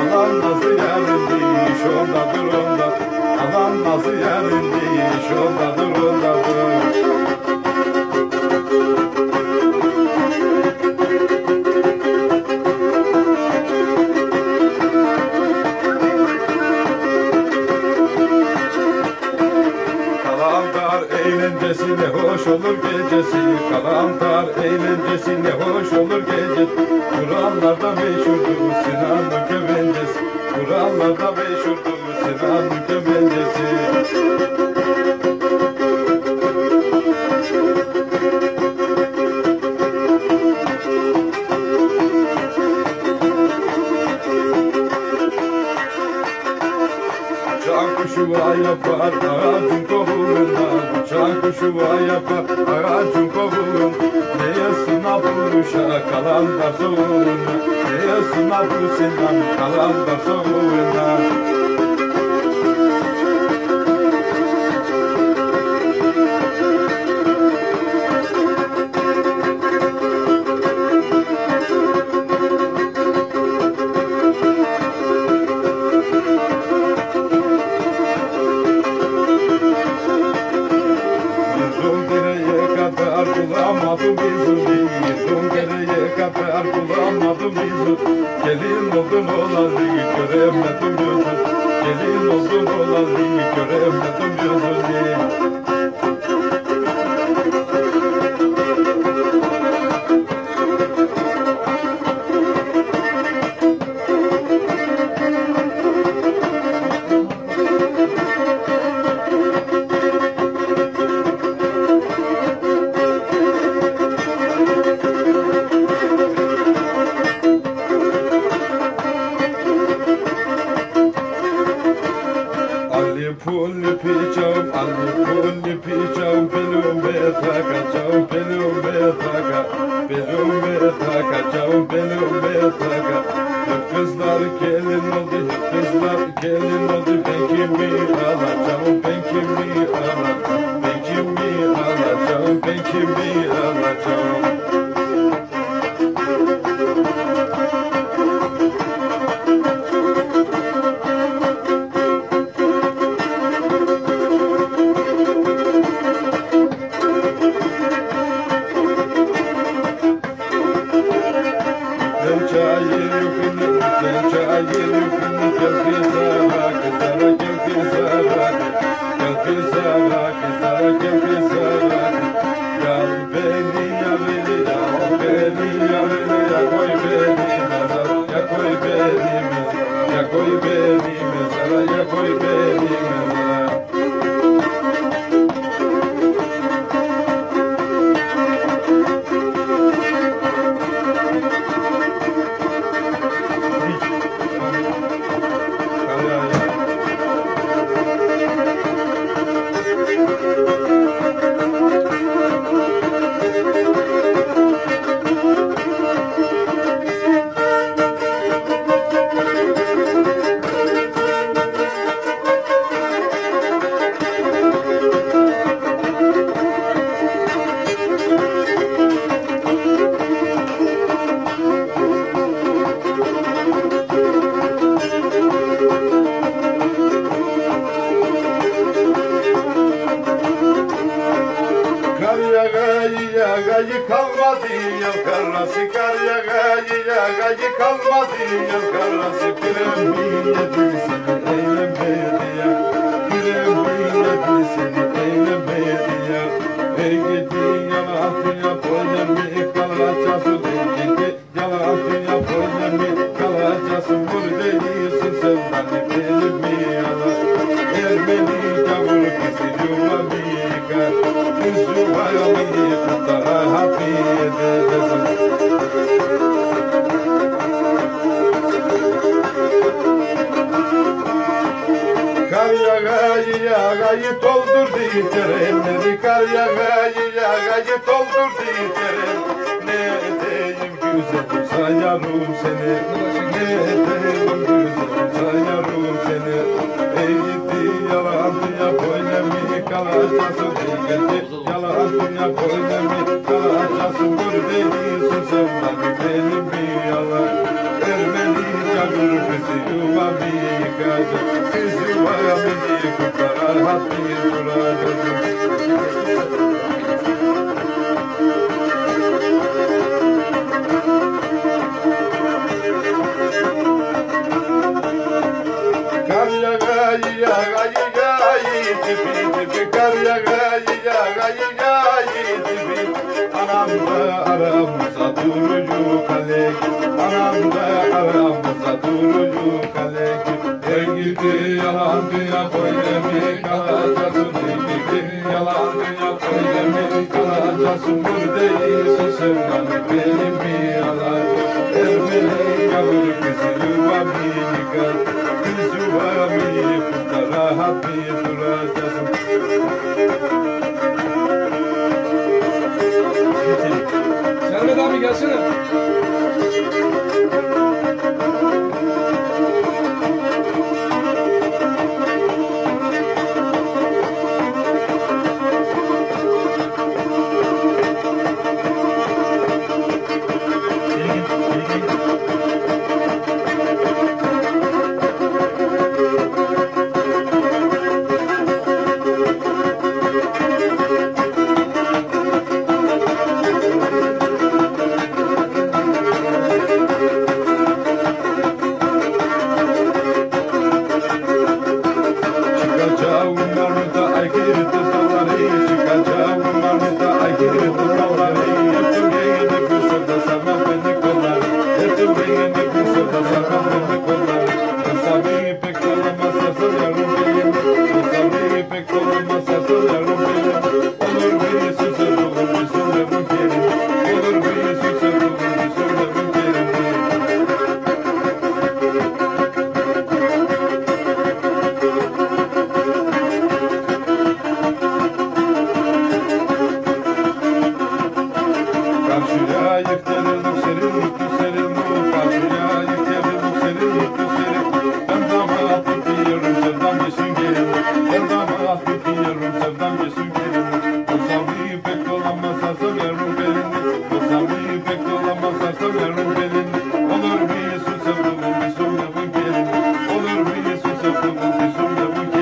Alan nasıl yerindi şunda durunda Alan nasıl olur gecesi Kalantar eğlencesi ne hoş olur gecesi Kurallarda meşhurdur Sinan'ın kemencesi Kurallarda meşhurdur Uçan kuşu var yapar ağacın kovuğunda Uçan kuşu var yapar ağacın kovuğunda Neye sınav vuruşa kalan da soğuğunda Neye sınav vurusinden kalan da soğuğunda oldun olanı göremedim yüzünü Gelin oldun olanı göremedim yüzünü Ali pulli picham, Ali pulli picham, pelum betaka, cham pelum betaka, pelum betaka, cham pelum betaka. Hep kızlar gelin oldu, kızlar gelin oldu. Ben kimi alacağım, ben kimi alacağım, ben kimi alacağım, ben kimi alacağım. Thank you. Yağayı yağayı kalmadı yıl karası Kar yağayı yağayı kalmadı yıl karası Pirem milleti seni eylemeydi ya. Pirem milleti seni eylemeydi ya. Ey gidi yalatı ya polemi kalacası yağayı doldurdu terenleri Kar yağayı yağayı doldurdu teren Ne edeyim güzelim sayarım seni? Eteğim güzel sayarım seni? Ey gitti yalan dünya böyle mi kalacaksın? Ey gitti yalan dünya böyle mi kalacaksın? Buradayısın sen bana benim bir yalan. Ermeni canır bizi yuvamı yıkacak. Biz rahat bir duracağız Anam da aramıza durucu kalek Gidi yalan dünya böyle mi kalacaksın Ey gidi yalan dünya böyle mi kalacaksın Buradayısın sevdan benim bir yalan. Ermeni yavru kızı yuvamı yıkar. Kız yuvamı yıkıp da rahat bir duracaksın. Sermet abi gelsene. that we